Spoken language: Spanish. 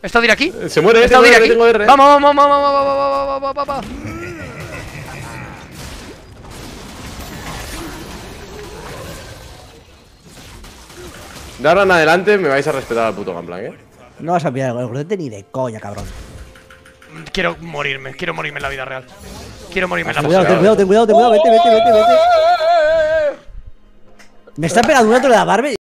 ¿He estado ir aquí? Se muere, ¿He estado ir aquí? Vamos, vamos, vamos, vamos, vamos, vamos, vamos, De ahora en adelante me vais a respetar al puto Gamplan, ¿eh? No vas a pillar el grudete ni de coña, cabrón. Quiero morirme, quiero morirme en la vida real. Quiero morirme en la vida real. Ten cuidado, cuidado, cuidado, vete, vete, vete, vete. Oh, oh, oh, me está pegando un otro de la barbe.